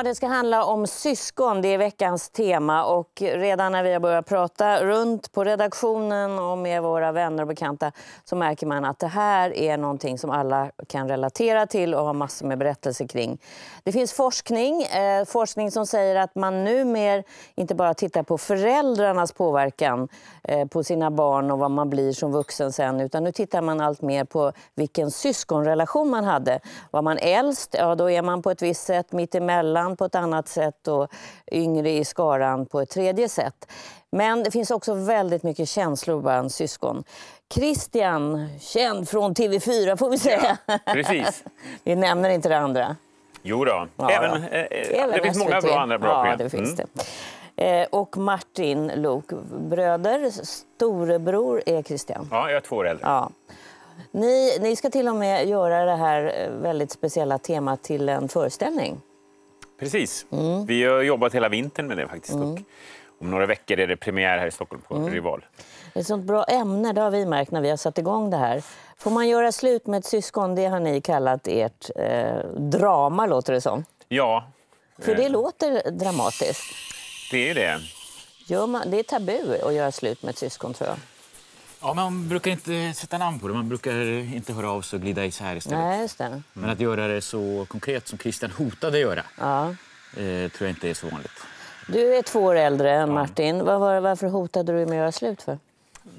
Ja, det ska handla om syskon. Det är veckans tema. Och redan när vi har börjat prata runt på redaktionen och med våra vänner och bekanta så märker man att det här är någonting som alla kan relatera till och ha massor med berättelser kring. Det finns forskning, eh, forskning som säger att man numera inte bara tittar på föräldrarnas påverkan eh, på sina barn och vad man blir som vuxen sen, utan nu tittar man allt mer på vilken syskonrelation man hade. Var man äldst, ja då är man på ett visst sätt, mitt emellan på ett annat sätt och yngre i skaran på ett tredje sätt. Men det finns också väldigt mycket känslor bland syskon. Christian, känd från TV4 får vi säga. Ja, precis. vi nämner inte det andra. Jo då. Ja, Även, eh, Även det finns SVT. många bra andra bra ja, det finns mm. det. Eh, och Martin Lok, bröder. Storebror är Christian. Ja, jag är två år äldre. Ja. Ni, ni ska till och med göra det här eh, väldigt speciella temat till en föreställning. Precis. Mm. Vi har jobbat hela vintern med det faktiskt. Mm. Om några veckor är det premiär här i Stockholm på mm. Rival. Det är ett sånt bra ämne, det har vi märkt när vi har satt igång det här. Får man göra slut med ett syskon, det har ni kallat ert eh, drama, låter det som. Ja. För det eh. låter dramatiskt. Det är det. Man, det är tabu att göra slut med ett syskon, tror jag. Ja, man brukar inte sätta namn på det. Man brukar inte höra av sig och glida isär istället. Nej, just det. Men att göra det så konkret som Christian hotade göra ja. eh, tror jag inte är så vanligt. Du är två år äldre än Martin. Var, var, varför hotade du med att göra slut för?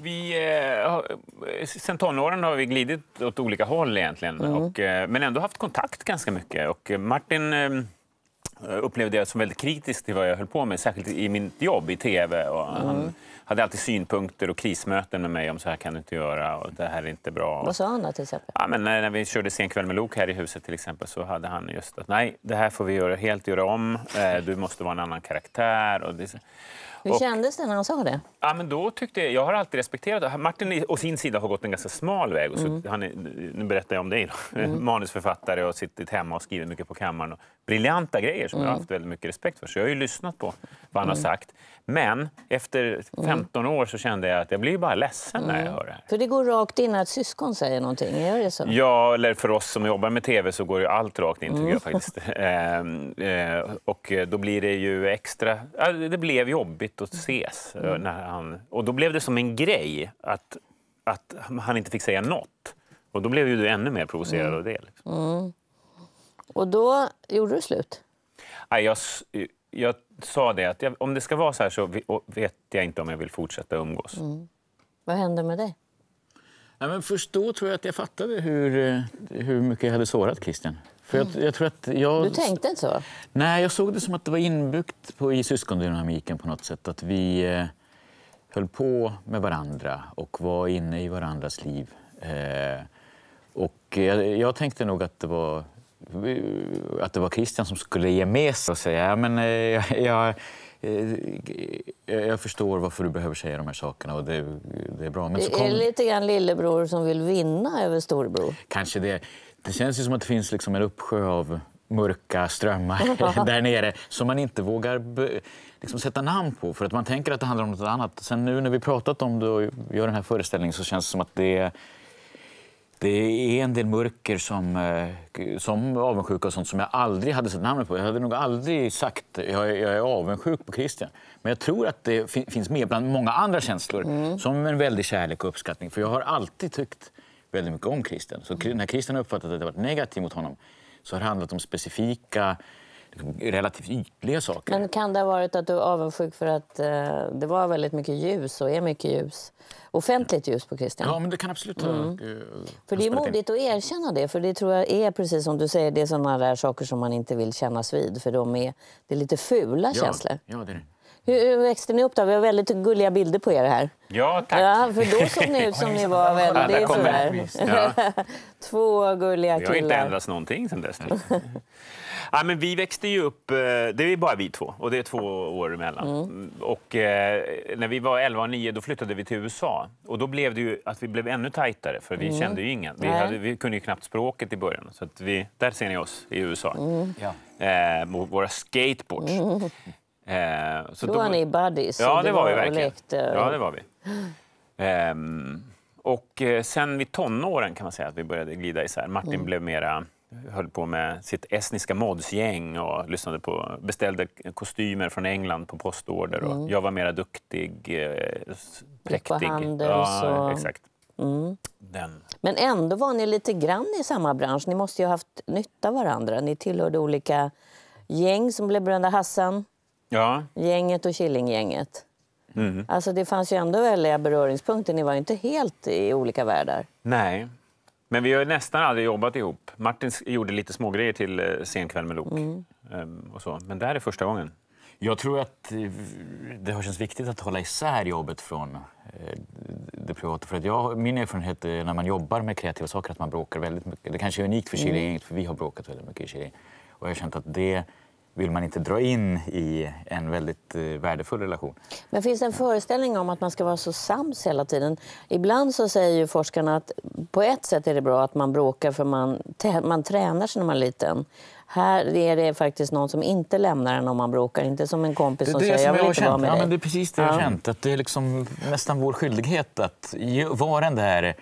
Vi, eh, sen tonåren har vi glidit åt olika håll egentligen. Mm. Och, eh, men ändå haft kontakt ganska mycket. Och Martin eh, upplevde jag som väldigt kritisk till vad jag höll på med, särskilt i mitt jobb i tv. Och mm. Han hade alltid synpunkter och krismöten med mig om så här kan du inte göra och det här är inte bra. Vad sa han då till exempel? Ja, men när, när vi körde Sen kväll med Lok här i huset till exempel så hade han just att nej, det här får vi göra, helt göra om. Eh, du måste vara en annan karaktär. Och det, hur och, kändes det när han sa det? Ja, men då tyckte jag, jag har alltid respekterat. Martin å sin sida har gått en ganska smal väg. Och så, mm. han är, nu berättar jag om dig. Mm. Manusförfattare och suttit hemma och skrivit mycket på kammaren. Och briljanta grejer som mm. jag har haft väldigt mycket respekt för. Så jag har ju lyssnat på vad han har mm. sagt. Men efter 15 mm. år så kände jag att jag blir bara ledsen när jag mm. hör det här. För det går rakt in att syskon säger någonting, gör det så? Ja, eller för oss som jobbar med tv så går ju allt rakt in tycker jag faktiskt. Ehm, eh, och då blir det ju extra... det blev jobbigt att ses. Eh, när han, och då blev det som en grej att, att han inte fick säga något. Och då blev ju du ännu mer provocerad mm. av det. Liksom. Och då gjorde du slut? jag, jag sa det att jag, om det ska vara så här så vet jag inte om jag vill fortsätta umgås. Mm. Vad hände med dig? Ja, men först då tror jag att jag fattade hur, eh, hur mycket jag hade sårat Christian. För jag, jag, tror att jag... Du tänkte inte så? Nej, jag såg det som att det var inbyggt på, i syskondynamiken på något sätt. Att vi eh, höll på med varandra och var inne i varandras liv. Eh, och jag, jag tänkte nog att det var att det var Christian som skulle ge med sig och säga ja, men, eh, jag, jag, eh, jag förstår varför du behöver säga de här sakerna och det, det är bra. Men så kom... Är det lite grann lillebror som vill vinna över storebror? Kanske det. Det känns ju som att det finns liksom en uppsjö av mörka strömmar där nere som man inte vågar liksom sätta namn på för att man tänker att det handlar om något annat. Sen nu när vi pratat om det och gör den här föreställningen så känns det som att det det är en del mörker som, eh, som avundsjuka och sånt som jag aldrig hade satt namnet på. Jag hade nog aldrig sagt jag, jag är avundsjuk på Christian. Men jag tror att det finns med bland många andra känslor. Mm. Som en väldig kärlek och uppskattning. För jag har alltid tyckt väldigt mycket om Christian. Så när Christian uppfattat att jag varit negativ mot honom så har det handlat om specifika liksom, relativt ytliga saker. Men kan det ha varit att du är avundsjuk för att eh, det var väldigt mycket ljus och är mycket ljus? Offentligt ljus på Christian? Ja, men det kan absolut ha... Mm. Uh, för det är modigt att erkänna det, för det tror jag är precis som du säger, det är sådana där saker som man inte vill kännas vid, för de är, det är lite fula ja, känslor. Ja, det är det. Hur, hur växte ni upp då? Vi har väldigt gulliga bilder på er här. Ja, tack. Ja, för då såg ni ut som ni var väldigt sådär. Ja. Två gulliga killar. Vi har inte ändrats någonting sen dess. Ja, men vi växte ju upp, eh, det är bara vi två, och det är två år emellan. Mm. Och, eh, när vi var 11 och 9 då flyttade vi till USA. Och då blev det ju att vi blev ännu tajtare, för vi mm. kände ju ingen. Vi, hade, vi, kunde ju knappt språket i början. Så att vi, där ser ni oss i USA. Mm. Eh, våra skateboards. Mm. Eh, så då, då var ni buddies? Ja, det var, vi verkligen. Lekte. Ja, det var vi. Um, och sen vid tonåren kan man säga att vi började glida isär. Martin mm. blev mera höll på med sitt estniska modsgäng och lyssnade på, beställde kostymer från England på postorder. Och jag var mera duktig, eh, s- Gick på präktig. Handels ja, och- exakt. Den. Men ändå var ni lite grann i samma bransch. Ni måste ju ha haft nytta av varandra. Ni tillhörde olika gäng som blev Bröderna Hassan, Ja, gänget och Killinggänget. Mm. Alltså det fanns ju ändå väldiga beröringspunkter. Ni var ju inte helt i olika världar. nej. Men vi har ju nästan aldrig jobbat ihop. Martin gjorde lite smågrejer till eh, Sen kväll med Lok. Mm. Ehm, och så. Men där är första gången. Jag tror att eh, det har känts viktigt att hålla isär jobbet från eh, det privata. För att jag, min erfarenhet är när man jobbar med kreativa saker att man bråkar väldigt mycket. Det kanske är unikt för Killinggänget för vi har bråkat väldigt mycket i Killinggänget. Och jag har känt att det vill man inte dra in i en väldigt eh, värdefull relation. Men finns det en föreställning om att man ska vara så sams hela tiden? Ibland så säger ju forskarna att på ett sätt är det bra att man bråkar för man, man tränar sig när man är liten. Här är det faktiskt någon som inte lämnar en om man bråkar. Inte som en kompis som säger jag vill inte vara med ja, dig. men Det är precis det jag har Ja. känt. Att det är liksom nästan vår skyldighet att vara den där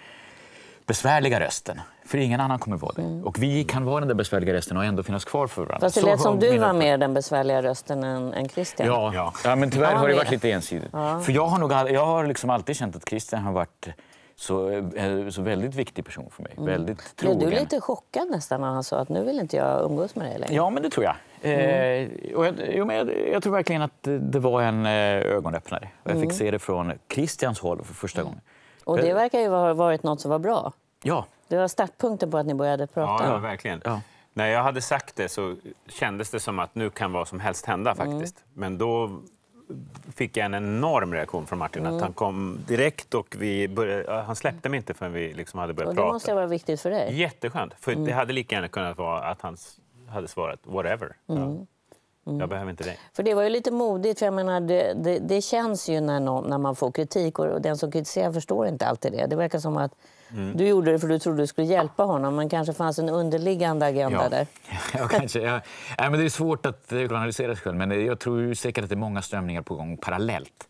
besvärliga rösten. För ingen annan kommer vara det. Och vi kan vara den där besvärliga rösten och ändå finnas kvar för varandra. Mm. Fast det lät som du var mer den besvärliga rösten än, än Christian. Ja, Ja. ja. men tyvärr Ja, har det varit lite ensidigt. För jag har, nog jag har liksom alltid känt att Christian har varit så, eh, så väldigt viktig person för mig. Väldigt Mm. Blev trogen. du lite chockad nästan när han sa att nu vill inte jag umgås med dig längre? Ja, men det tror jag. Mm. Eh, och jag, jo, men jag, jag tror verkligen att det var en eh, ögonöppnare. Och jag Mm. fick se det från Christians håll för första gången. Och det verkar ju ha varit något som var bra. Ja, Det var startpunkten på att ni började prata. Ja, verkligen. Ja. När jag hade sagt det så kändes det som att nu kan vad som helst hända faktiskt. Men då fick jag en enorm reaktion från Martin. Att han kom direkt och vi började, ja, han släppte mig inte förrän vi liksom hade börjat Och det prata. måste ju vara viktigt för dig. Jätteskönt. För det hade lika gärna kunnat vara att han hade svarat whatever. Ja. Jag behöver inte dig. För det var ju lite modigt, för jag menar, det, det, det känns ju när, någon, när man får kritik och den som kritiserar förstår inte alltid det. Det verkar som att du gjorde det för du trodde du skulle hjälpa honom men kanske fanns en underliggande agenda där. ja kanske. Ja. Nej, men det är svårt att eh, analysera sig själv, men jag tror ju säkert att det är många strömningar på gång parallellt.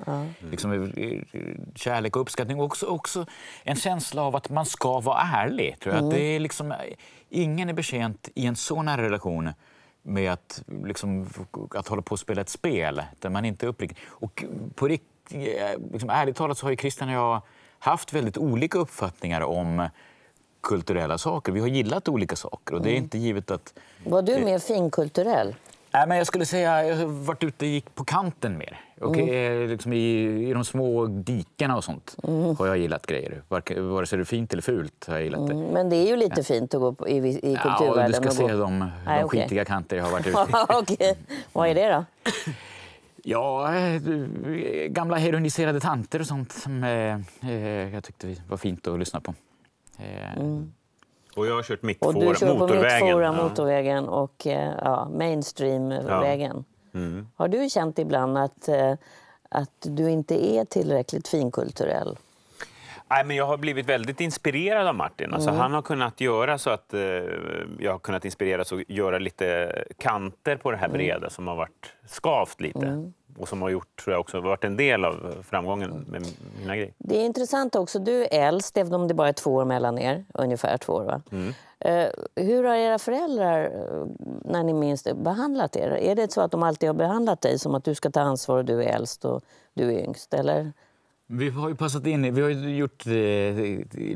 Liksom, eh, kärlek och uppskattning och också, också en känsla av att man ska vara ärlig. Tror jag. Att det är liksom, ingen är betjänt i en så nära relation med att, liksom, att hålla på och spela ett spel där man inte är uppriktig. Och på liksom, ärligt talat så har ju Christian och jag haft väldigt olika uppfattningar om kulturella saker. Vi har gillat olika saker och det är inte givet att... Var du mer finkulturell? Nej, men jag skulle säga jag har varit ute och gick på kanten mer. Och eh, liksom i, I de små dikena och sånt har jag gillat grejer. Vare sig det är fint eller fult har jag gillat det. Men det är ju lite fint att gå på, i, i Ja, kulturvärlden. du ska och se gå... de, de Nej, okej. skitiga kanter jag har varit ute i. Okej. Vad är det då? Ja, eh, gamla hedoniserade tanter och sånt som eh, eh, jag tyckte var fint att lyssna på. Eh, Och jag har kört Och mittfåra, du kör på motorvägen. mittfora, Ja. motorvägen och eh, ja, mainstreamvägen. Mm. Har du känt ibland att, eh, att du inte är tillräckligt finkulturell? Nej, men jag har blivit väldigt inspirerad av Martin. Alltså, Han har kunnat göra så att eh, jag har kunnat inspireras och göra lite kanter på det här breda som har varit skavt lite. Och som har gjort, tror jag, också varit en del av framgången med mina grejer. Det är intressant också, du är äldst, även om det bara är två år mellan er. Ungefär två år, va? Eh, hur har era föräldrar, eh, när ni minns det, behandlat er? Är det så att de alltid har behandlat dig som att du ska ta ansvar och du är äldst och du är yngst? Eller? Vi har ju passat in, vi har ju gjort eh,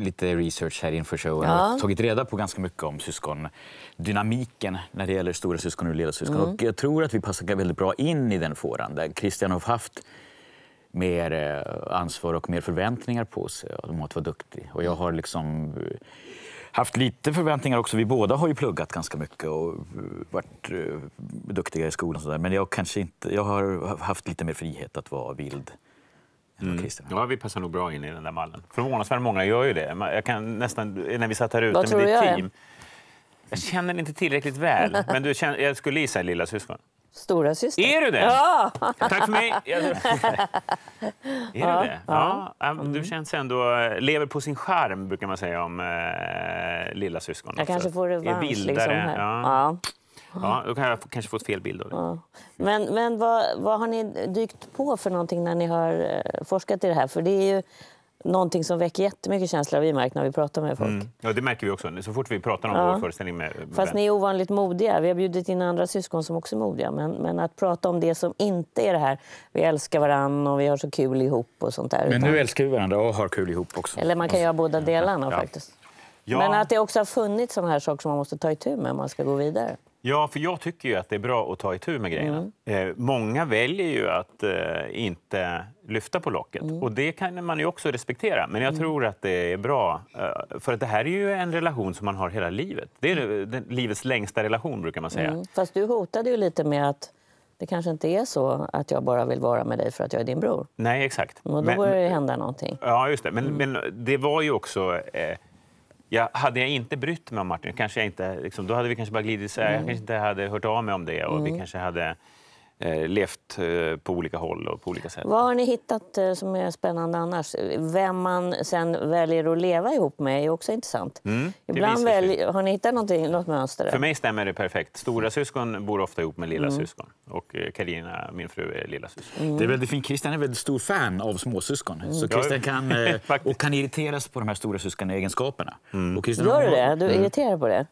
lite research här inför showen Ja. och tagit reda på ganska mycket om syskondynamiken när det gäller stora syskon och lilla syskon. Och jag tror att vi passar väldigt bra in i den fåran där Christian har haft mer eh, ansvar och mer förväntningar på sig om att vara duktig. Och jag har liksom eh, haft lite förväntningar också. Vi båda har ju pluggat ganska mycket och eh, varit eh, duktiga i skolan. och Så där. Men jag, kanske inte, jag har haft lite mer frihet att vara vild har. Ja, vi passar nog bra in i den där mallen. Förvånansvärt många gör ju det. Jag kan nästan, när vi satt här ute Vad med ditt jag är? team. Jag känner inte tillräckligt väl, men du känner, jag skulle gissa lilla syskon. Stora syster? Är du det? Ja! Tack för mig! Är du det? Ja. ja. Du känns ändå, lever på sin charm brukar man säga om eh, lilla syskon. Jag kanske får Är revansch. vildare. Liksom. Ja. Ja. Ja, då kan jag kanske fått fel bild av det. Men, men vad, vad har ni dykt på för någonting när ni har eh, forskat i det här? För det är ju någonting som väcker jättemycket känslor vi märkt när vi pratar med folk. Mm. Ja, det märker vi också. Så fort vi pratar om Ja. vår föreställning med, med Fast ni är ovanligt modiga. Vi har bjudit in andra syskon som också är modiga. Men, men att prata om det som inte är det här, vi älskar varann och vi har så kul ihop och sånt där. Men nu älskar vi varandra och har kul ihop också. Eller man kan göra båda delarna Ja. faktiskt. Ja. Men att det också har funnits sådana här saker som man måste ta itu med om man ska gå vidare. Ja, för jag tycker ju att det är bra att ta itu med grejerna. Mm. Eh, många väljer ju att eh, inte lyfta på locket Mm. och det kan man ju också respektera. Men jag tror att det är bra, eh, för att det här är ju en relation som man har hela livet. Det är den, livets längsta relation brukar man säga. Mm. Fast du hotade ju lite med att det kanske inte är så att jag bara vill vara med dig för att jag är din bror. Nej, exakt. Och då Men- börjar det hända någonting. Ja, just det. Men, men det var ju också... Jag, hade jag inte brytt mig om Martin, kanske jag inte, liksom, då hade vi kanske bara glidit isär. Jag kanske inte hade hört av mig om det och vi kanske hade levt eh, på olika håll och på olika sätt. Vad har ni hittat eh, som är spännande annars? Vem man sen väljer att leva ihop med är också intressant. Mm, Ibland välj, har ni hittat något mönster? där? För mig stämmer det perfekt. Stora syskon bor ofta ihop med lilla syskon. Och eh, Karina, min fru, är lilla syskon. Mm. Det är väldigt fint. Christian är väldigt stor fan av småsyskon. Så Ja, Christian kan, eh, och kan irriteras på de här stora syskonegenskaperna. Mm. Och Christian Gör du det? Du är irriterad på det?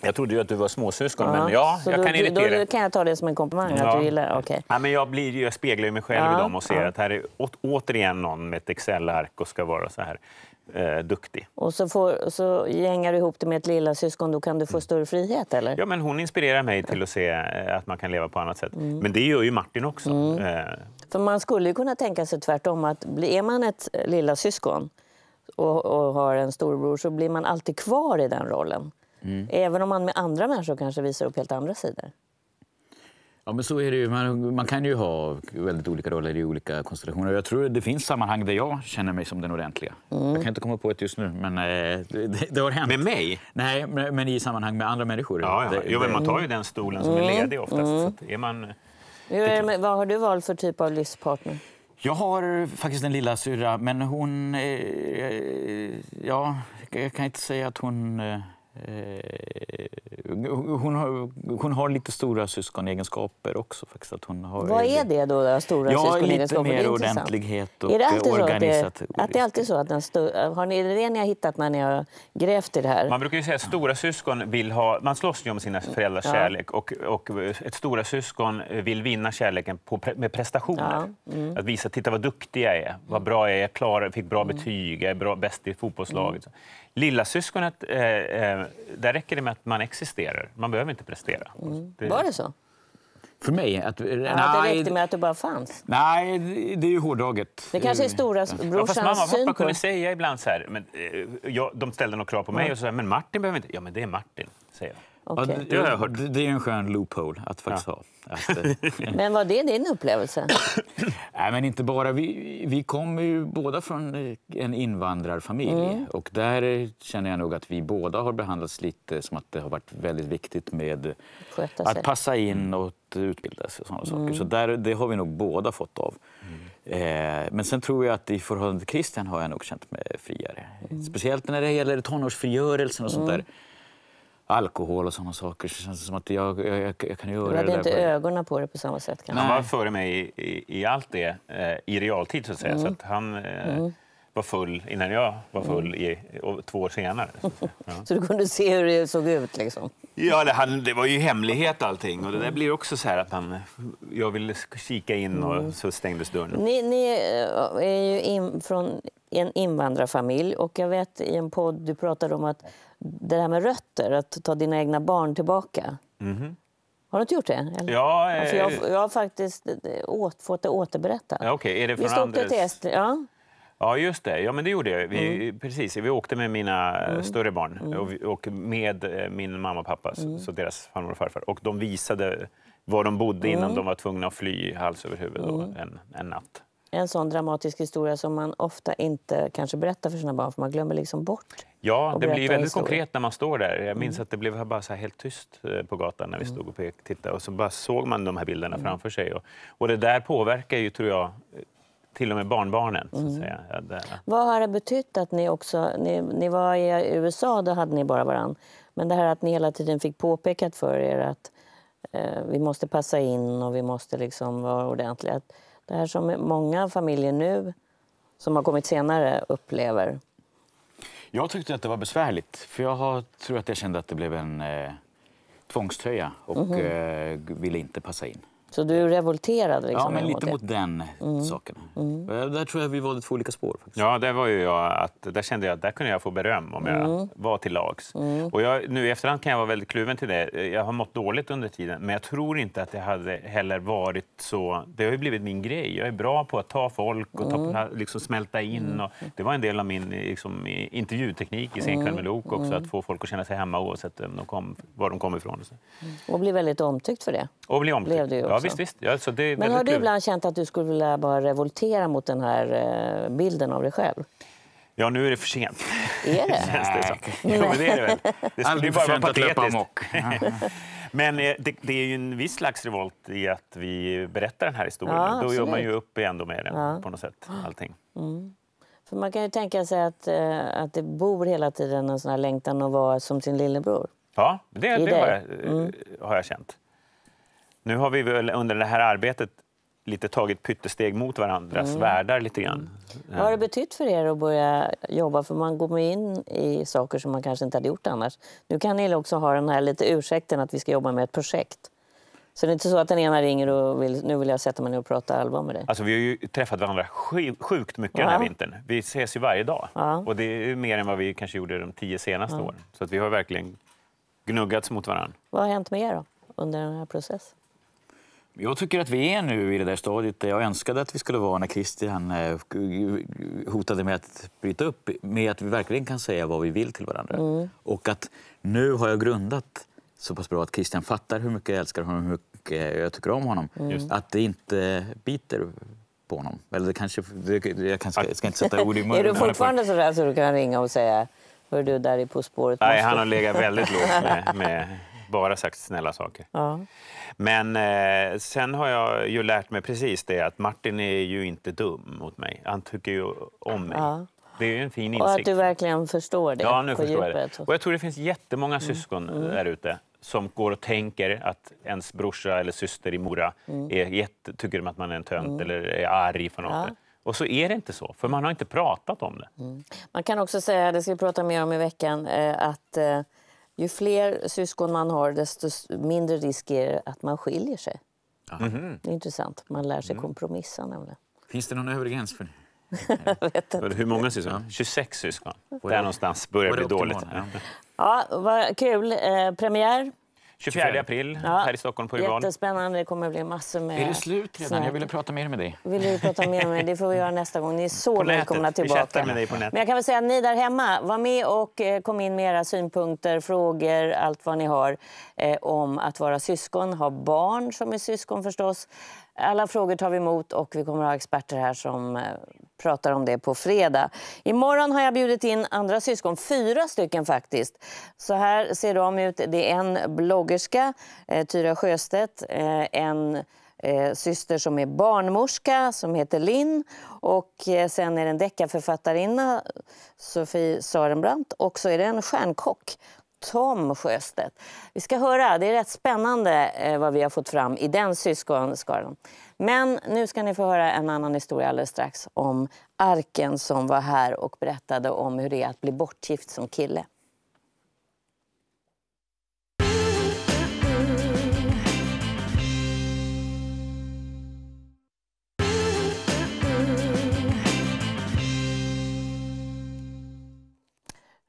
Jag trodde ju att du var småsyskon, men ja, så jag då, kan irritera. Då kan jag ta det som en komplimang att Ja. du gillar Okej. Ja, men jag, blir, jag speglar mig själv Ja, i dem och ser ja. att här är å, återigen någon med ett Excel-ark och ska vara så här eh, duktig. Och så, får, så gängar du ihop det med ett lilla syskon, då kan du få större frihet eller? Ja, men hon inspirerar mig till att se eh, att man kan leva på annat sätt. Mm. Men det gör ju Martin också. Eh, För man skulle ju kunna tänka sig tvärtom att är man ett eh, lilla syskon och, och har en storbror så blir man alltid kvar i den rollen. Även om man med andra människor kanske visar upp helt andra sidor. Ja, men så är det ju. Man, man kan ju ha väldigt olika roller i olika konstellationer. Jag tror det finns sammanhang där jag känner mig som den ordentliga. Jag kan inte komma på ett just nu, men eh, det, det har hänt. med mig? Nej, men, men i sammanhang med andra människor. Ja, ja. Det- Jo, men man tar ju den stolen som Mm. är ledig oftast. Så att är man... Hur är det med, vad har du valt för typ av livspartner? Jag har faktiskt en lilla syra, men hon... Eh, ja, jag kan inte säga att hon... Eh, hon, har, hon har lite stora syskonegenskaper också. Faktiskt, att hon har, Vad är det då, då stora Ja, lite syskonegenskaper? Det är mer ordentlighet och Är det alltid så att det, organisatoriskt. att det är alltid så att den har ni, är det det ni har hittat när ni har grävt i det här? Man brukar ju säga att stora syskon vill ha... Man slåss ju om sina föräldrars Ja. kärlek och, och ett stora syskon vill vinna kärleken på, med prestationer. Mm. Att visa, titta vad duktig jag är, vad bra jag är, jag klarar, fick bra Mm. betyg, jag är bra, bäst i fotbollslaget. Lilla syskonet, eh, eh, där räcker det med att man existerar. Man behöver inte prestera. Det- Var det så? För mig? Att, Ja, att det nej, räckte med att du bara fanns? nej, det- är ju hårdraget. Det kanske är stora Ja, brorsans mamma och pappa kunde säga ibland så här, men, eh, jag, de ställde några krav på mig och så här, men Martin behöver inte... Ja, men det är Martin, säger jag. Ja, Okej. det, har jag hört. det, det är en skön loophole att faktiskt ha. Att, eh, Men var det din upplevelse? Nej, men inte bara. Vi, vi kommer ju båda från eh, en invandrarfamilj. Och där eh, känner jag nog att vi båda har behandlats lite som att det har varit väldigt viktigt med att passa in och att utbilda sig. Och sådana saker. Så där, det har vi nog båda fått av. Eh, men sen tror jag att i förhållande till Christian har jag nog känt mig friare. Speciellt när det gäller tonårsfrigörelsen och sånt där. Alkohol och sådana saker. Så känns det som att jag, jag, jag, jag kan göra Du det hade där inte på- ögonen på det på samma sätt kanske? Han var före mig i, i, i allt det eh, i realtid, så att säga. Så att han eh, var full innan jag var full i, och, två år senare. Ja, Så du kunde se hur det såg ut liksom? ja det, han, det var ju hemlighet allting. Och det där blir också så här att man... Jag ville kika in och så stängdes dörren. Ni, ni eh, är ju in, från en invandrarfamilj och jag vet i en podd du pratade om att det här med rötter, att ta dina egna barn tillbaka. Har du inte gjort det? Eller? Ja, Ja, för jag, eh, jag har faktiskt eh, åt, fått det återberättat. Ja, okej. Är det Vi från stod till test. Ja. Ja, just det. Ja, men det gjorde jag. Vi, Mm. precis. vi åkte med mina eh, större barn och, vi- och med eh, min mamma och pappa, så- Mm. så deras farmor och farfar. Och de visade var de bodde Mm. innan de var tvungna att fly hals över huvud en, en natt. En sån dramatisk historia som man ofta inte kanske berättar för sina barn för man glömmer liksom bort. Ja, det blir väldigt konkret när man står där. Jag Mm. minns att det blev bara så helt tyst eh, på gatan när vi stod och tittade. Och så bara såg man de här bilderna Mm. framför sig. Och, och det där påverkar ju, tror jag, till och med barnbarnen. Så att Mm. säga. Ja, det, Vad har det betytt att ni också... Ni, ni var i USA, då hade ni bara varann. Men det här att ni hela tiden fick påpekat för er att eh, vi måste passa in och vi måste liksom vara ordentliga. Att Det här som många familjer nu som har kommit senare upplever? Jag tyckte att det var besvärligt, för jag har, tror att jag kände att det blev en eh, tvångströja och Mhm. eh, ville inte passa in. Så du revolterade liksom ja, men emot lite det? mot den Mm. saken. Eh, Där tror jag vi valde två olika spår. Faktiskt. Ja, där var ju jag att där kände jag att där kunde jag få beröm om jag Mm. var till lags. Och jag, nu i efterhand kan jag vara väldigt kluven till det. Jag har mått dåligt under tiden, men jag tror inte att det hade heller varit så. Det har ju blivit min grej. Jag är bra på att ta folk och ta, Mm. liksom smälta in. Och det var en del av min liksom, intervjuteknik i Sen kväll med Lok också, Mm. att få folk att känna sig hemma oavsett vem de kom, var de kom ifrån. Och blir väldigt omtyckt för det. Och bli omtyckt. Blev det ju Ja, visst, visst. Ja, så det Men har du kul. ibland känt att du skulle vilja bara revoltera mot den här eh, bilden av dig själv? Ja, nu är det för sent. Är det? Känns det som. Jo, men det är det väl. Det skulle bara vara patetiskt. Men eh, det, det är ju en viss slags revolt i att vi berättar den här historien. Ja, Då gör man ju upp ändå med den Ja. på något sätt. Allting. För man kan ju tänka sig att, eh, att det bor hela tiden en sån här längtan att vara som sin lillebror. Ja, det, det har, jag, eh, har jag känt. Nu har vi väl under det här arbetet lite tagit pyttesteg mot varandras världar lite grann. Vad har det betytt för er att börja jobba? För man går in i saker som man kanske inte hade gjort annars. Nu kan ni också ha den här lite ursäkten att vi ska jobba med ett projekt. Så det är inte så att den ena ringer och vill, nu vill jag sätta mig ner och prata allvar med dig. Alltså, vi har ju träffat varandra sju- sjukt mycket den här Ja. vintern. Vi ses ju varje dag. Ja. Och det är mer än vad vi kanske gjorde de tio senaste åren. Så att vi har verkligen gnuggats mot varandra. Vad har hänt med er då, under den här processen? Jag tycker att vi är nu i det där stadiet där jag önskade att vi skulle vara när Christian eh, hotade med att bryta upp. Med att vi verkligen kan säga vad vi vill till varandra. Mm. Och att nu har jag grundat så pass bra att Christian fattar hur mycket jag älskar honom, hur mycket jag tycker om honom. Mm. Att det inte biter på honom. Eller det kanske, det, jag kanske, ska inte sätta ord i munnen. Är du fortfarande så där så du kan ringa och säga Hör du, där i På spåret Nej, måste-" han har legat väldigt lågt med, med bara sagt snälla saker. Ja. Men eh, sen har jag ju lärt mig precis det att Martin är ju inte dum mot mig. Han tycker ju om mig. Ja. Det är ju en fin Och att insikt. du verkligen förstår det Ja, nu på förstår jag det. Och jag tror det finns jättemånga syskon där ute som går och tänker att ens brorsa eller syster i Mora är jätte, tycker att man är en tönt eller är arg för något. Ja. Och så är det inte så, för man har inte pratat om det. Man kan också säga, det ska vi prata mer om i veckan, eh, att eh, ju fler syskon man har desto mindre risk är det att man skiljer sig. Det är intressant. Man lär sig kompromissa nämligen. Finns det någon övre gräns för Hur många syskon? 26 syskon. Där någonstans börjar det bli det dåligt. Ja, vad kul. Eh, premiär. 24 april Ja, här i Stockholm på Rival. Jättespännande. Det kommer bli massor med... Är det slut redan? snack. Jag ville prata mer med dig. Vill du prata mer med Det får vi göra nästa gång. Ni är så På nätet. välkomna Vi tillbaka. chattar med dig på nätet. Men jag kan väl säga att ni där hemma, var med och eh, kom in med era synpunkter, frågor, allt vad ni har eh, om att vara syskon, ha barn som är syskon förstås. Alla frågor tar vi emot och vi kommer att ha experter här som eh, pratar om det på fredag. Imorgon har jag bjudit in andra syskon, fyra stycken faktiskt. Så här ser de ut. Det är en bloggerska, eh, Tyra Sjöstedt, eh, en syster som är barnmorska som heter Linn och sen är det en deckarförfattarinna, Sofie Sarenbrant och så är det en stjärnkock, Tom Sjöstedt. Vi ska höra, det är rätt spännande eh, vad vi har fått fram i den syskonskaran. Men nu ska ni få höra en annan historia alldeles strax om Arken som var här och berättade om hur det är att bli bortgift som kille.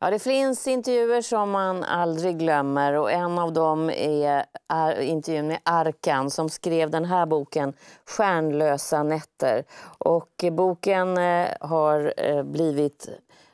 Ja, det finns intervjuer som man aldrig glömmer och en av dem är är intervjun med Arkan som skrev den här boken Stjärnlösa nätter. Och eh, boken eh, har eh, blivit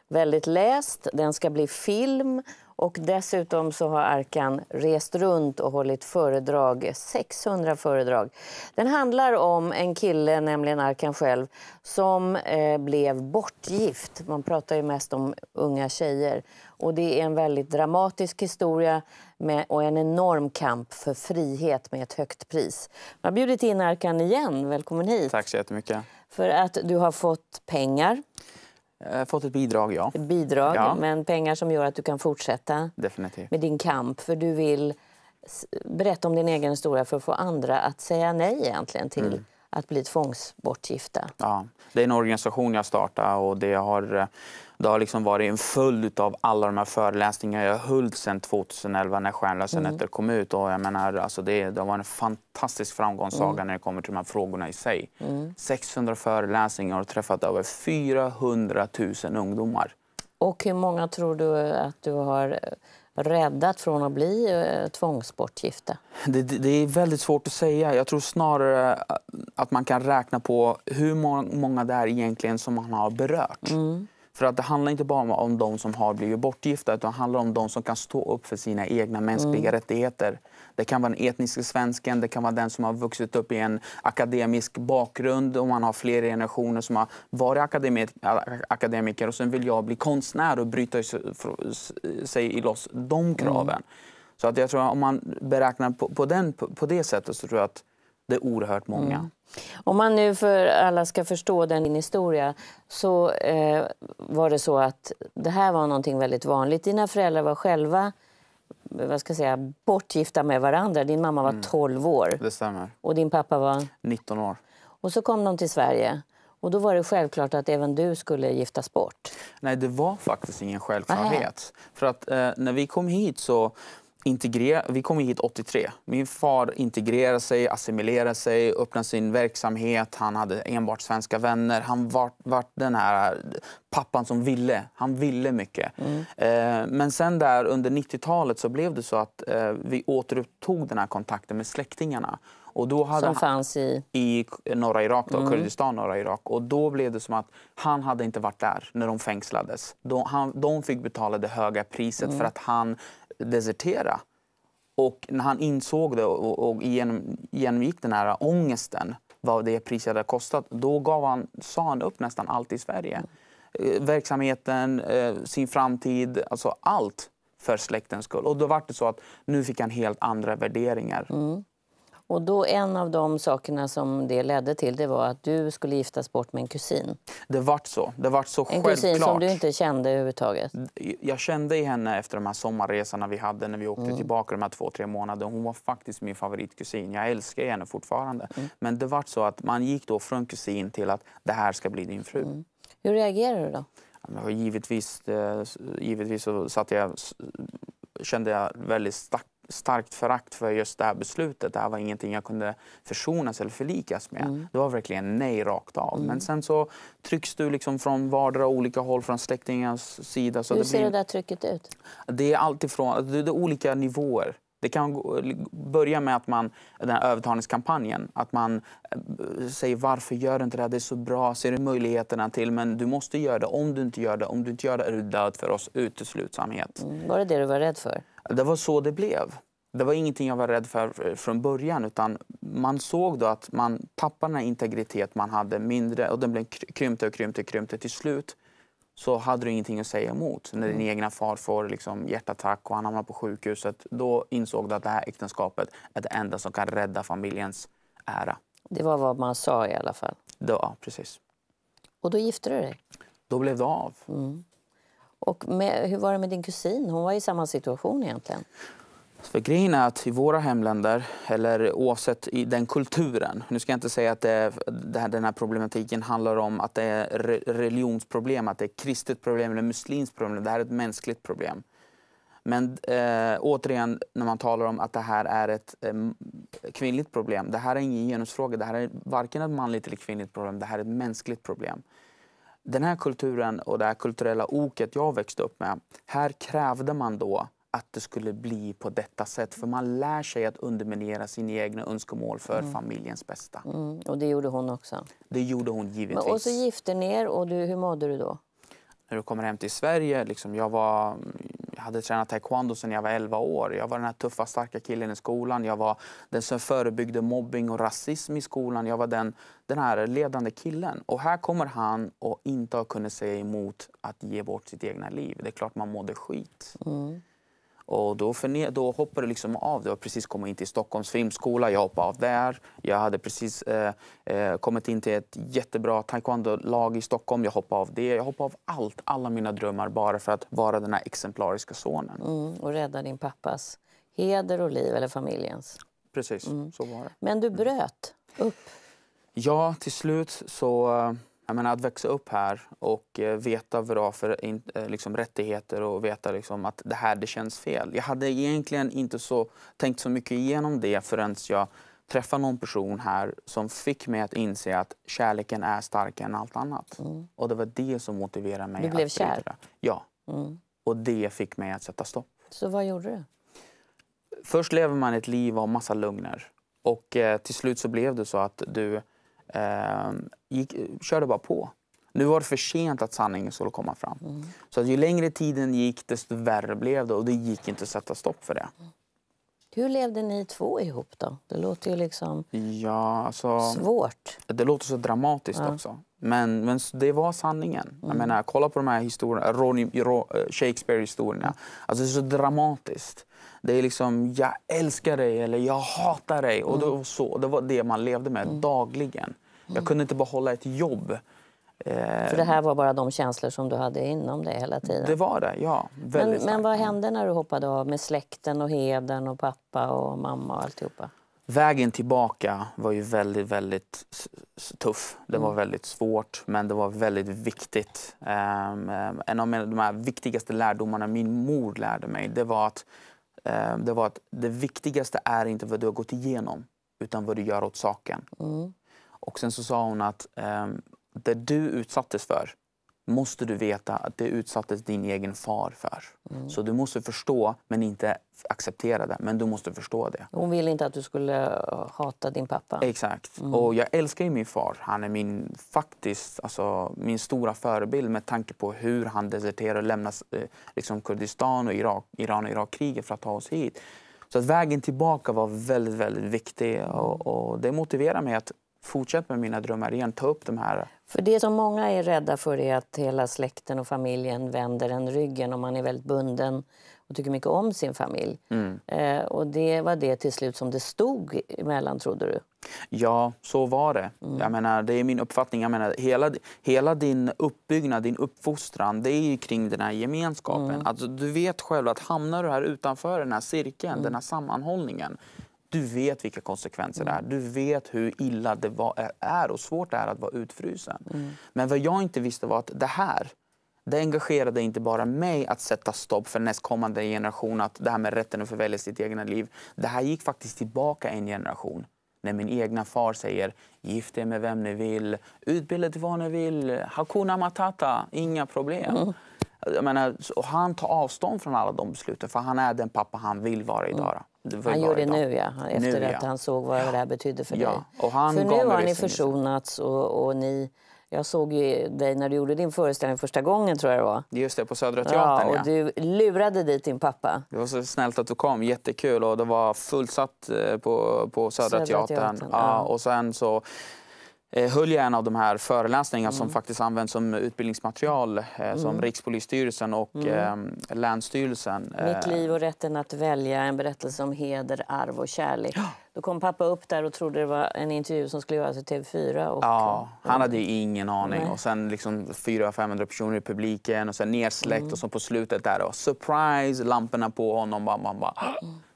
väldigt läst, den ska bli film och dessutom så har Arkan rest runt och hållit föredrag, 600 föredrag. Den handlar om en kille, nämligen Arkan själv, som eh, blev bortgift. Man pratar ju mest om unga tjejer. Och det är en väldigt dramatisk historia med, och en enorm kamp för frihet med ett högt pris. Jag har bjudit in Arkan igen. Välkommen hit. Tack så jättemycket. För att du har fått pengar, fått ett bidrag, ja. ett bidrag, Ja. men pengar som gör att du kan fortsätta Definitivt. med din kamp. För du vill berätta om din egen historia för att få andra att säga nej egentligen till Mm. att bli tvångsbortgifta. Ja, det är en organisation jag startade och det har, eh, det har liksom varit en följd av alla de här föreläsningarna jag höll sedan 2011 när Stjärnlösa mm. nätter kom ut. Och jag menar, alltså det, det var en fantastisk framgångssaga mm. när det kommer till de här frågorna i sig. Mm. 600 föreläsningar och träffat över 400 000 ungdomar. Och hur många tror du att du har räddat från att bli eh, tvångsbortgifta? Det, det, det, är väldigt svårt att säga. Jag tror snarare att man kan räkna på hur många det är egentligen som man har berört. Mm. För att det handlar inte bara om de som har blivit bortgifta utan det handlar om de som kan stå upp för sina egna mänskliga mm. rättigheter. Det kan vara den etniska svensken, det kan vara den som har vuxit upp i en akademisk bakgrund och man har flera generationer som har varit akademiker och sen vill jag bli konstnär och bryta sig loss de kraven. Mm. Så att jag tror att om man beräknar på, på, den, på, på det sättet så tror jag att det är oerhört många. Mm. Om man nu för alla ska förstå din historia så eh, var det så att det här var någonting väldigt vanligt. Dina föräldrar var själva vad ska jag säga, bortgifta med varandra. Din mamma var 12 mm. år. Det stämmer. Och din pappa var? 19 år. Och så kom de till Sverige. Och då var det självklart att även du skulle giftas bort? Nej, det var faktiskt ingen självklarhet. Aha. För att eh, när vi kom hit så integrera, vi kom hit 83. Min far integrerade sig, assimilerade sig, öppnade sin verksamhet. Han hade enbart svenska vänner. Han var, var den här pappan som ville. Han ville mycket. Mm. Eh, men sen där under 90-talet så blev det så att eh, vi återupptog den här kontakten med släktingarna. Och då hade som fanns i? I norra Irak, då, mm. Kurdistan, norra Irak. Och då blev det som att han hade inte varit där när de fängslades. De, han, de fick betala det höga priset mm. för att han desertera. Och när han insåg det och, och genom, genomgick den här ångesten, vad det priset hade kostat, då gav han, sa han upp nästan allt i Sverige. Mm. Verksamheten, eh, sin framtid, alltså allt för släktens skull. Och då var det så att nu fick han helt andra värderingar. Mm. Och då en av de sakerna som det ledde till det var att du skulle giftas bort med en kusin. Det vart så. Det vart så en självklart. kusin som du inte kände överhuvudtaget? Jag kände henne efter de här sommarresorna vi hade när vi åkte mm. tillbaka de här två, tre månaderna. Hon var faktiskt min favoritkusin. Jag älskar henne fortfarande. Mm. Men det vart så att man gick då från kusin till att det här ska bli din fru. Mm. Hur reagerade du då? givetvis, eh, givetvis så satt jag, kände jag väldigt starkt starkt förakt för just det här beslutet. Det här var ingenting jag kunde försonas eller förlikas med. Mm. Det var verkligen nej rakt av. Mm. Men sen så trycks du liksom från vardera olika håll från släktingars sida. Så Hur det ser blir... det där trycket ut? Det är alltifrån, det är olika nivåer. Det kan börja med att man, den här övertalningskampanjen, att man eh, säger varför gör du inte det, det är så bra, ser du möjligheterna till, men du måste göra det, om du inte gör det, om du inte gör det är du död för oss, uteslutsamhet. Mm. Var det det du var rädd för? Det var så det blev. Det var ingenting jag var rädd för från början utan man såg då att man tappade den integritet man hade mindre och den blev krympte och krympte och krympte till slut så hade du ingenting att säga emot. När din mm. egna far får liksom hjärtattack och han hamnar på sjukhuset då insåg du att det här äktenskapet är det enda som kan rädda familjens ära. Det var vad man sa i alla fall? Ja, precis. Och då gifte du dig? Då blev det av. Mm. Och med, hur var det med din kusin? Hon var i samma situation egentligen. För grejen är att i våra hemländer, eller oavsett i den kulturen, nu ska jag inte säga att det, det här, den här problematiken handlar om att det är religionsproblem, att det är kristet problem eller muslimskt problem, det här är ett mänskligt problem. Men eh, återigen, när man talar om att det här är ett eh, kvinnligt problem, det här är ingen genusfråga, det här är varken ett manligt eller kvinnligt problem, det här är ett mänskligt problem den här kulturen och det här kulturella oket jag växte upp med, här krävde man då att det skulle bli på detta sätt. För man lär sig att underminera sina egna önskemål för mm. familjens bästa. Mm. Och det gjorde hon också? Det gjorde hon givetvis. Men, och så gifte ni er och du, hur mådde du då? När du kommer hem till Sverige, liksom, jag, var, jag hade tränat taekwondo sedan jag var 11 år. Jag var den här tuffa, starka killen i skolan. Jag var den som förebyggde mobbing och rasism i skolan. Jag var den, den här ledande killen. Och här kommer han och inte har kunnat säga emot att ge bort sitt egna liv. Det är klart man mådde skit. Mm. Och då, förne- då hoppade det liksom av. Jag precis kommit in till Stockholms filmskola. Jag hoppade av där. Jag hade precis eh, eh, kommit in till ett jättebra taekwondo-lag i Stockholm. Jag hoppade av det. Jag hoppade av allt, alla mina drömmar bara för att vara den här exemplariska sonen. Mm, och rädda din pappas heder och liv, eller familjens. Precis, mm. så var det. Men du bröt upp. Ja, till slut så... Jag menar, att växa upp här och eh, veta vad det var för eh, liksom, rättigheter och veta liksom, att det här det känns fel. Jag hade egentligen inte så, tänkt så mycket igenom det förrän jag träffade någon person här som fick mig att inse att kärleken är starkare än allt annat. Och det var det som motiverade mig. Du blev att kär? Ja. Mm. Och det fick mig att sätta stopp. Så vad gjorde du? Först lever man ett liv av massa lögner. Och eh, till slut så blev det så att du eh, gick, körde bara på. Nu var det för sent att sanningen skulle komma fram. Så att ju längre tiden gick desto värre blev det och det gick inte att sätta stopp för det. Hur levde ni två ihop då? Det låter ju liksom Ja, alltså, svårt. det låter så dramatiskt också. Men, men det var sanningen. Jag menar, kolla på de här historierna, Ronny, eh, Shakespeare-historierna. Alltså det är så dramatiskt. Det är liksom, jag älskar dig eller jag hatar dig. Och det var, så, det var det man levde med dagligen. Jag kunde inte behålla ett jobb. Eh, För det här var bara de känslor som du hade inom dig hela tiden. det var det, ja. men, men vad starkt. hände när du hoppade av med släkten och hedern och pappa och mamma och alltihopa? Vägen tillbaka var ju väldigt, väldigt tuff. Det var väldigt svårt, men det var väldigt viktigt. Ehm, ehm, en av de viktigaste lärdomarna min mor lärde mig, det var att det, var att det viktigaste är inte vad du har gått igenom, utan vad du gör åt saken. Och sen så sa hon att ehm, det du utsattes för måste du veta att det utsattes din egen far för. Så du måste förstå, men inte acceptera det. Men du måste förstå det. Hon ville inte att du skulle uh, hata din pappa. Exakt. Och jag älskar ju min far. Han är min, faktiskt, alltså, min stora förebild med tanke på hur han deserterade och lämnade eh, liksom Kurdistan och Irak, Iran och Irak-kriget för att ta oss hit. Så att vägen tillbaka var väldigt, väldigt viktig och, och det motiverar mig att fortsätta med mina drömmar igen, ta upp de här. För det som många är rädda för är att hela släkten och familjen vänder en ryggen och man är väldigt bunden och tycker mycket om sin familj. Eh, och det var det till slut som det stod emellan, trodde du? Ja, så var det. Jag menar, det är min uppfattning. Jag menar, hela, hela din uppbyggnad, din uppfostran, det är ju kring den här gemenskapen. Alltså, du vet själv att hamnar du här utanför den här cirkeln, den här sammanhållningen, du vet vilka konsekvenser det är. Du vet hur illa det var, är och svårt det är att vara utfrusen. Men vad jag inte visste var att det här, det engagerade inte bara mig att sätta stopp för nästkommande generation, att det här med rätten att få välja sitt egna liv. Det här gick faktiskt tillbaka en generation. När min egna far säger gift er med vem ni vill, utbilda till vad ni vill, hakuna matata, inga problem. Jag menar, och han tar avstånd från alla de besluten för han är den pappa han vill vara idag. Vill Han gjorde nu, ja. Efter Nu, att ja. han såg vad det här betydde för Ja, dig. och han för nu har ni välsignelse. försonats och, och ni... Jag såg ju dig när du gjorde din föreställning första gången, tror jag det var. Just det, på Södra Ja, Teatern. och Ja, du lurade dit din pappa. Det var så snällt att du kom, jättekul. Och det var fullsatt eh, på, på Södra, Södra Teatern. Teatern, Ja, ja. och sen så höll jag en av de här föreläsningarna Mm. som faktiskt används som utbildningsmaterial eh, som Rikspolisstyrelsen och eh, Länsstyrelsen. eh, Mitt liv och rätten att välja, en berättelse om heder, arv och kärlek. Då kom pappa upp där och trodde det var en intervju som skulle göras i TV4. Och, Ja, han hade ingen aning. Nej. Och sen liksom 400-500 personer i publiken och sen nersläckt Mm. och så på slutet där då, surprise, lamporna på honom. Bam, bam, bam.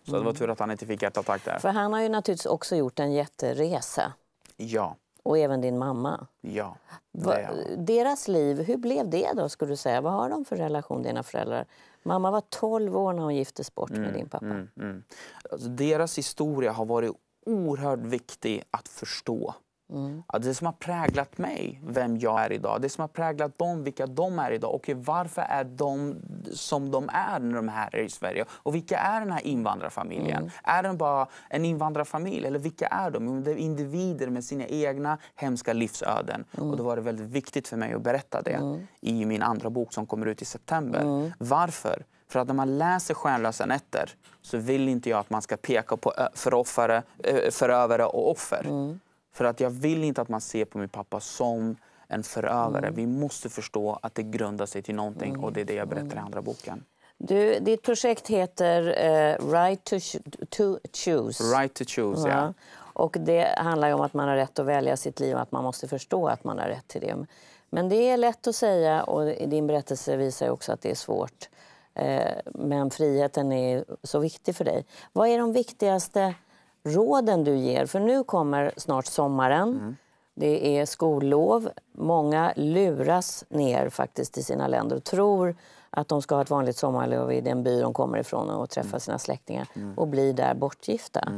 Så det var tur att han inte fick hjärtattack där. Mm. För han har ju naturligtvis också gjort en jätteresa. Ja, Och även din mamma. ja. Va, deras liv, hur blev det då skulle du säga? Vad har de för relation, dina föräldrar? Mamma var 12 år när hon giftes bort med din pappa. Mm. Alltså, deras historia har varit oerhört viktig att förstå. Mm. Ja, det som har präglat mig, vem jag är idag, det som har präglat dem, vilka de är idag och varför är de som de är när de är här i Sverige. Och vilka är den här invandrarfamiljen? Mm. Är den bara en invandrarfamilj eller vilka är de? Det är individer med sina egna hemska livsöden. Mm. Och då var det väldigt viktigt för mig att berätta det i min andra bok som kommer ut i september. Varför? För att när man läser Stjärnlösa nätter så vill inte jag att man ska peka på förövare och offer. För att jag vill inte att man ser på min pappa som en förövare. Vi måste förstå att det grundar sig till någonting och det är det jag berättar i andra boken. Du, ditt projekt heter eh, Right to, to choose. Right to choose, ja. Ja. Och det handlar om att man har rätt att välja sitt liv och att man måste förstå att man har rätt till det. Men det är lätt att säga och din berättelse visar också att det är svårt. Eh, Men friheten är så viktig för dig. Vad är de viktigaste råden du ger? För nu kommer snart sommaren. Det är skollov. Många luras ner faktiskt i sina länder och tror att de ska ha ett vanligt sommarlov i den by de kommer ifrån och träffa sina släktingar och blir där bortgifta.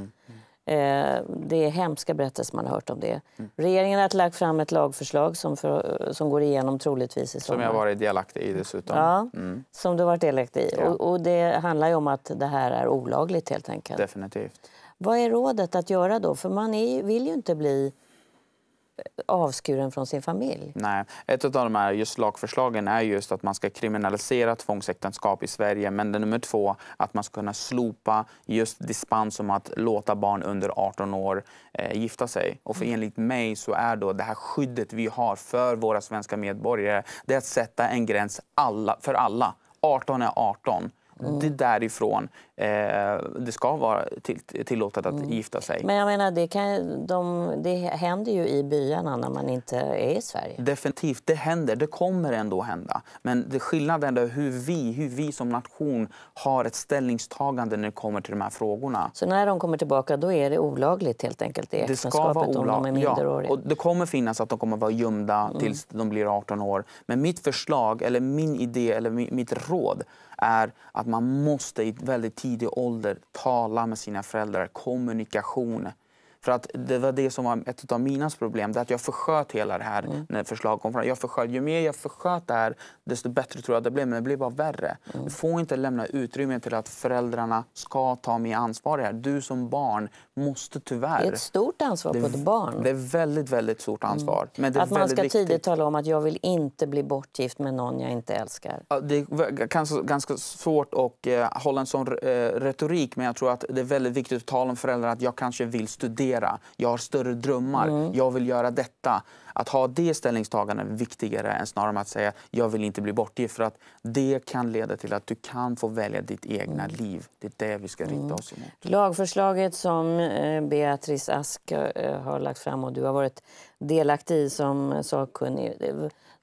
Eh, det är hemska berättelser man har hört om det. Regeringen har lagt fram ett lagförslag som, för, som går igenom troligtvis i sommar. Som jag varit delaktig i dessutom. Ja, som du varit delaktig i. Ja. Och, och det handlar ju om att det här är olagligt helt enkelt. Definitivt. Vad är rådet att göra då? För man är, vill ju inte bli avskuren från sin familj. Nej, ett av de här just lagförslagen är just att man ska kriminalisera tvångsäktenskap i Sverige. Men det nummer två, att man ska kunna slopa just dispens om att låta barn under 18 år eh, gifta sig. Och för enligt mig så är då det här skyddet vi har för våra svenska medborgare, det är att sätta en gräns alla, för alla. 18 är 18. Det är därifrån eh, det ska vara till, tillåtet att gifta sig. Men jag menar, det, kan, de, det händer ju i byarna när man inte är i Sverige. Definitivt, det händer. Det kommer ändå hända. Men det skillnaden är hur vi, hur vi som nation har ett ställningstagande när det kommer till de här frågorna. Så när de kommer tillbaka då är det olagligt helt enkelt i Det ska vara om de är olagligt. Ja, och det kommer finnas att de kommer vara gömda tills de blir 18 år. Men mitt förslag, eller min idé, eller mi- mitt råd är att man måste i väldigt tidig ålder tala med sina föräldrar. Kommunikation. För att det var det som var ett av mina problem. Det att jag försköt hela det här när förslaget kom fram. Jag försköt, ju mer jag försköt det här, desto bättre tror jag det blev. Men det blev bara värre. Du får inte lämna utrymme till att föräldrarna ska ta mer ansvar det här. Du som barn måste tyvärr... det är ett stort ansvar på ett barn. Det är väldigt, väldigt stort ansvar. Men det är Att man ska viktigt. tidigt tala om att jag vill inte bli bortgift med någon jag inte älskar. Det är ganska, ganska svårt att eh, hålla en sån eh, retorik men jag tror att det är väldigt viktigt att tala om föräldrar att jag kanske vill studera, jag har större drömmar, Mm. jag vill göra detta. Att ha det ställningstagandet är viktigare än snarare att säga jag vill inte bli bortgift för att det kan leda till att du kan få välja ditt egna Mm. liv. Det är det vi ska rikta oss emot. Lagförslaget som eh, Beatrice Ask eh, har lagt fram och du har varit delaktig i som sakkunnig.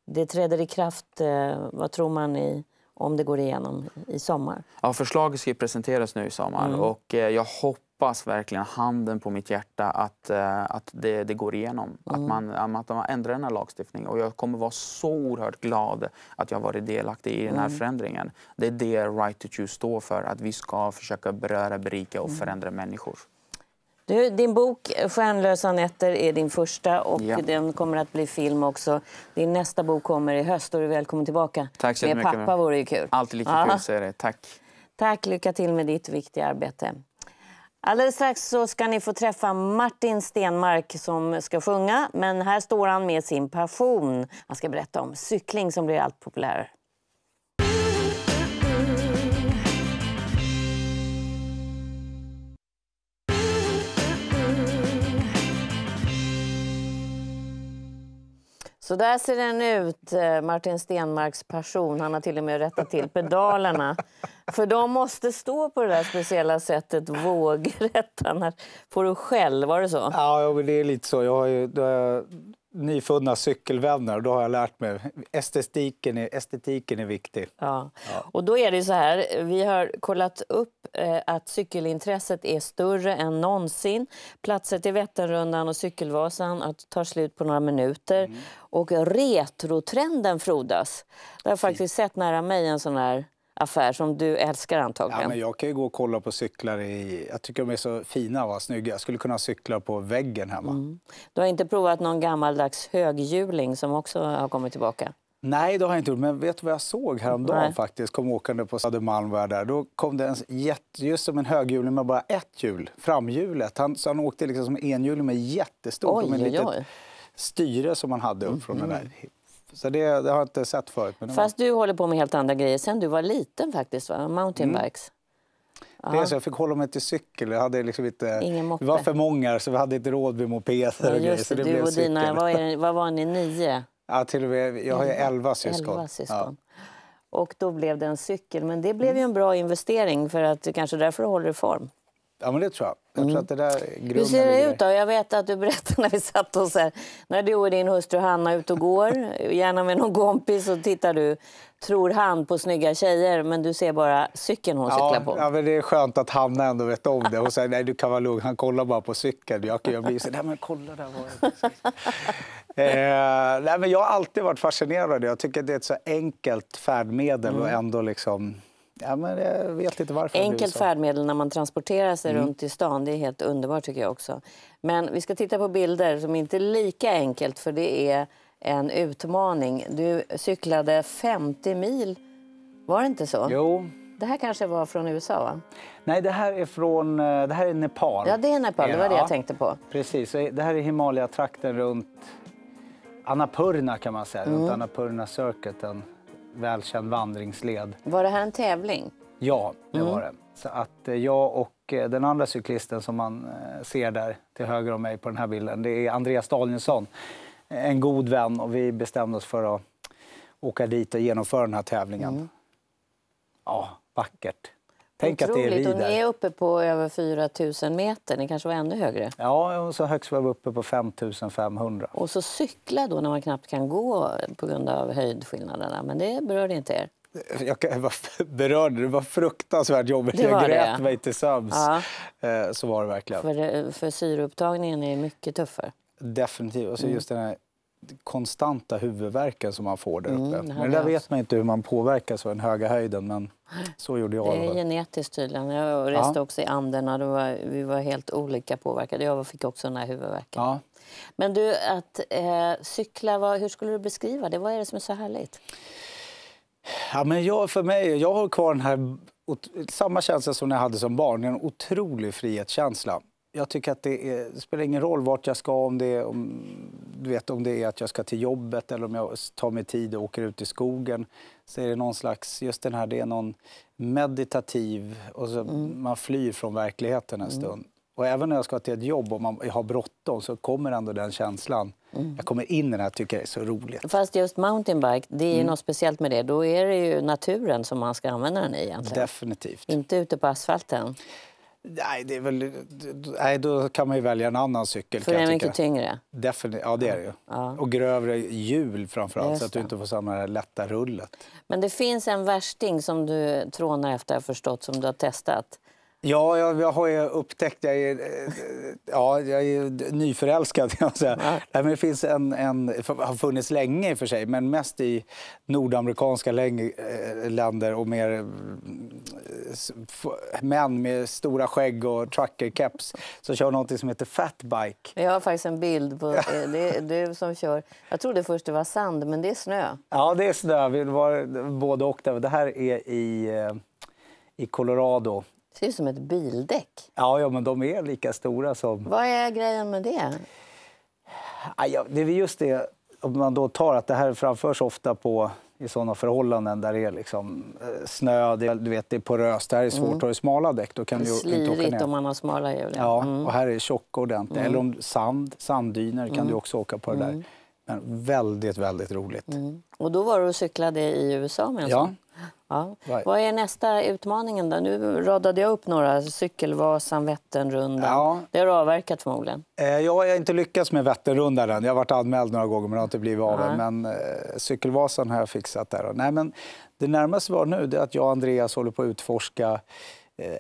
Det, träder i kraft, eh, vad tror man, i, om det går igenom i sommar? Ja, förslaget ska presenteras nu i sommar Mm. och jag hoppas verkligen, handen på mitt hjärta, att, eh, att det, det går igenom. Att, Mm. man, att man ändrar den här lagstiftningen. Och jag kommer vara så oerhört glad att jag varit delaktig i den här Mm. förändringen. Det är det Right to Choose står för, att vi ska försöka beröra, berika Mm. och förändra människor. Du, din bok Stjärnlösa nätter är din första och Ja. den kommer att bli film också. Din nästa bok kommer i höst och du är välkommen tillbaka. Tack så Med jättemycket. pappa vore ju kul. Alltid lika Ja. kul att säga det. Tack. Tack, lycka till med ditt viktiga arbete. Alldeles strax så ska ni få träffa Martin Stenmark som ska sjunga. Men här står han med sin passion. Han ska berätta om cykling som blir allt populärare. Så där ser den ut, eh, Martin Stenmarks passion. Han har till och med rättat till pedalerna. För de måste stå på det där speciella sättet, vågrätt. Annars får du skäll, var det så? Ja, det är lite så. Jag har ju nyfunna cykelvänner då har jag lärt mig estetiken är, estetiken är viktig. Ja. Och då är det så här, vi har kollat upp eh, att cykelintresset är större än någonsin. Platser till Vätternrundan och Cykelvasan att tar slut på några minuter. Och retrotrenden frodas. Jag har faktiskt sett nära mig en sån här affär som du älskar antagligen. Ja, men jag kan ju gå och kolla på cyklar. I, jag tycker de är så fina och snygga. Jag skulle kunna cykla på väggen hemma. Du har inte provat någon gammaldags höghjuling som också har kommit tillbaka? Nej, det har jag inte gjort. Men vet du vad jag såg häromdagen Nej. faktiskt? Kom åkande på Södermalm var där. Då kom det en jätte, just som en höghjuling med bara ett hjul, framhjulet. Han, så han åkte liksom som en enhjuling med jättestort, Oj, med oj, oj. styre som han hade upp från den där. Så det, det har jag inte sett förut. Men det var- Fast du håller på med helt andra grejer sen du var liten faktiskt, va? Mountainbikes. Det är så jag fick hålla mig till cykel. Jag hade liksom inte, vi var för många så vi hade inte råd med mopeder Ja, och grejer. just Så det, det du blev och dina, vad, är, vad var ni, nio? Ja, till och med, jag har ju elva syskon. Elva syskon. Och då blev det en cykel. Men det blev ju en bra investering för att det kanske därför du håller i form. Ja, men det tror jag. Jag tror att det där är Hur ser det ut då? Jag vet att du berättade när vi satt oss här. När du och din hustru Hanna är ute och går, gärna med någon kompis, så tittar du, tror han, på snygga tjejer, men du ser bara cykeln hon cyklar Ja, på. ja, men det är skönt att Hanna ändå vet om det. Hon säger nej du kan vara lugn, han kollar bara på cykeln. Jag, jag blir så nej men kolla där var eh, nej, men Jag har alltid varit fascinerad av det. Jag tycker att det är ett så enkelt färdmedel och Mm. ändå liksom... Ja, men jag vet inte varför Enkelt färdmedel när man transporterar sig Mm. runt i stan. Det är helt underbart tycker jag också. Men vi ska titta på bilder som inte är lika enkelt för det är en utmaning. Du cyklade 50 mil, var det inte så? Jo. Det här kanske var från USA va? Nej, det här är från eh, det här är Nepal. Ja, det är Nepal, det var det Ja. jag tänkte på. Precis, det här är Himalaya-trakten runt Annapurna kan man säga. Mm. Runt Annapurna Circuit, en välkänd vandringsled. Var det här en tävling? Ja, det Mm. var det. Så att eh, jag och eh, den andra cyklisten som man eh, ser där till höger om mig på den här bilden, det är Andreas Danielsson. En god vän och vi bestämde oss för att åka dit och genomföra den här tävlingen. Mm. Ja, vackert. Tänk att det är vi Otroligt. Och ni där. är uppe på över 4 000 meter. Ni kanske var ännu högre. Ja, och så högst var vi uppe på 5500. Och så cykla då när man knappt kan gå på grund av höjdskillnaderna. Men det berörde inte er. Jag var berörd. Det var fruktansvärt jobbigt. Det jag det, grät ja. mig till sömns. Ja. Eh, Så var det verkligen. För, för syreupptagningen är mycket tuffare. Definitivt. Och så just den här konstanta huvudvärken som man får där uppe. Mm, det hade men där vet man inte hur man påverkas av den höga höjden. Men så gjorde jag. Det är genetiskt tydligen. Jag reste Ja. också i Anderna. Var, vi var helt olika påverkade. Jag fick också den här huvudvärken. Ja. Men du, att eh, cykla, vad, hur skulle du beskriva det? Vad är det som är så härligt? Ja, men jag, för mig, jag har kvar den här samma känsla som jag hade som barn. En otrolig frihetskänsla. Jag tycker att det, är, det spelar ingen roll vart jag ska, om det, är, om, du vet, om det är att jag ska till jobbet eller om jag tar mig tid och åker ut i skogen. Så är det någon slags, just den här, det är någon meditativ, och så man flyr från verkligheten en stund. Och även när jag ska till ett jobb och man har bråttom så kommer ändå den känslan. Jag kommer in i den här tycker jag är så roligt. Fast just mountainbike, det är Mm. något speciellt med det. Då är det ju naturen som man ska använda den i egentligen. Definitivt. Inte ute på asfalten, Nej, det är väl, nej, då kan man ju välja en annan cykel. för den är mycket tyngre. Definitivt, ja det är det ju. Ja. Och grövre hjul framförallt så att du inte får samma här lätta rullet. Men det finns en värsting som du trånar efter, har förstått, som du har testat. Ja, jag, jag har ju upptäckt, jag är, eh, ja, jag är nyförälskad kan jag säga. Nej, men det finns en, en, har funnits länge i och för sig, men mest i nordamerikanska eh, länder och mer eh, män med stora skägg och truckercaps som kör något som heter fatbike. Jag har faktiskt en bild på det du som kör. Jag trodde först det var sand, men det är snö. Ja, det är snö. Vi var både och. där. Det här är i, i Colorado. Det ser ut som ett bildäck. Ja, ja, men de är lika stora som... Vad är grejen med det? Ja, det är just det, om man då tar att det här framförs ofta på i sådana förhållanden där det är liksom, eh, snö, det, du vet, det är poröst. Det här är svårt. Har du smala däck då kan Det du inte åka ner. om man har smala hjul. Ja, Mm. och här är det tjocka ordentligt. Eller om sand, sanddyner kan du också åka på det där. Men väldigt, väldigt roligt. Mm. Och då var du och cyklade i USA med en Ja. sån? Ja. Right. Vad är nästa utmaningen då? Nu radade jag upp några. Cykelvasan, Vätternrundan. Ja. Det har du avverkat förmodligen. Eh, Jag har inte lyckats med Vätternrundan än. Jag har varit anmäld några gånger men det har inte blivit av. Nej. Men eh, cykelvasan har jag fixat där. Nej, men det närmaste var nu är att jag och Andreas håller på att utforska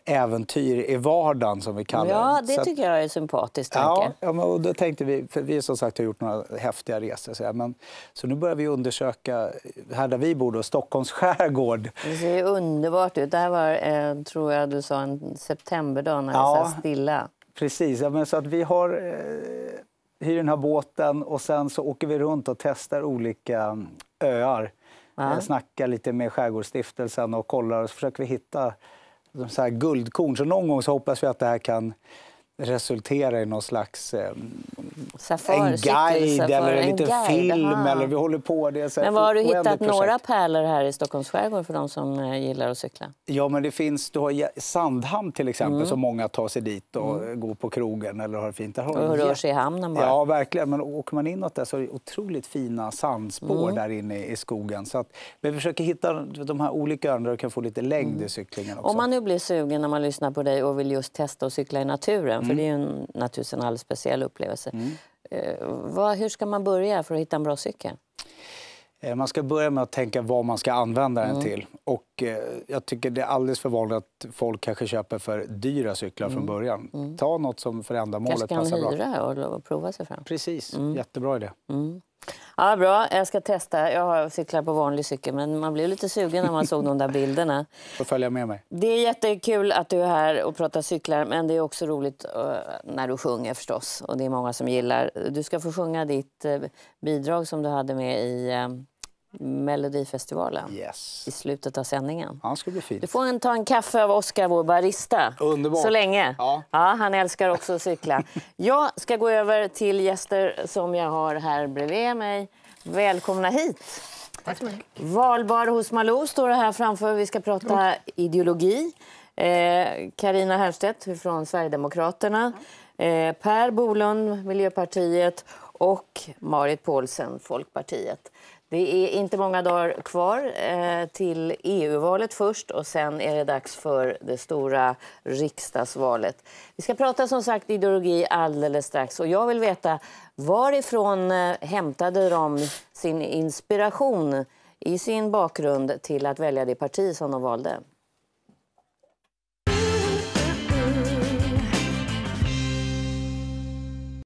äventyr i vardagen som vi kallar Ja, det Så tycker jag är sympatiskt. Ja, tanke. ja men, och då tänkte vi, för vi som sagt har gjort några häftiga resor. Så, här, men, så nu börjar vi undersöka, här där vi bor, då, Stockholms skärgård. Det ser ju underbart ut. Det här var, eh, tror jag du sa, en septemberdag när Ja. det var stilla. Precis, ja, men så att vi har eh, hyr den här båten och sen så åker vi runt och testar olika mm, öar. Ja. Eh, snackar lite med Skärgårdsstiftelsen och kollar och så försöker vi hitta så här guldkorn. Så någon gång så hoppas vi att det här kan resultera i någon slags eh, Safari, en guide eller en en liten film. aha. Eller vi håller på. Det så Men var har du hittat projekt. några pärlor här i Stockholms skärgård för de som eh, gillar att cykla? Ja, men det finns du har Sandhamn till exempel, Mm. som många tar sig dit och går på krogen eller har det fint. Där har Och rör sig i hamnen bara? Ja, verkligen. Men åker man inåt där så är det otroligt fina sandspår Mm. där inne i skogen. Så att vi försöker hitta de här olika öarna där du kan få lite längd i cyklingen också. Om man nu blir sugen när man lyssnar på dig och vill just testa att cykla i naturen, Mm. För det är ju en, naturligtvis en alldeles speciell upplevelse. Eh, vad, hur ska man börja för att hitta en bra cykel? Eh, Man ska börja med att tänka vad man ska använda Mm. den till. Och eh, jag tycker det är alldeles för vanligt att folk kanske köper för dyra cyklar från början. Ta något som för ändamålet Mm. Kanske kan passar bra. hyra och, och prova sig fram? Precis, Mm. jättebra idé. Ja, bra, jag ska testa. Jag har cyklar på vanlig cykel, men man blir lite sugen när man såg de där bilderna. Får följa med mig. Det är jättekul att du är här och pratar cyklar, men det är också roligt eh, när du sjunger förstås. Och det är många som gillar. Du ska få sjunga ditt eh, bidrag som du hade med i Melodifestivalen Yes. i slutet av sändningen. Ja, ska bli fint. Du får en, ta en kaffe av Oskar, vår barista. Underbart. Så länge. Ja. han älskar också att cykla. Jag ska gå över till gäster som jag har här bredvid mig. Välkomna hit. Valbar hos Malou står det här framför. Vi ska prata ideologi. Karina eh, Härstedt från Sverigedemokraterna. Eh, per Bolund, Miljöpartiet och Marit Paulsen, Folkpartiet. Det är inte många dagar kvar eh, till EU-valet först och sen är det dags för det stora riksdagsvalet. Vi ska prata som sagt ideologi alldeles strax och jag vill veta varifrån eh, hämtade de sin inspiration i sin bakgrund till att välja det parti som de valde?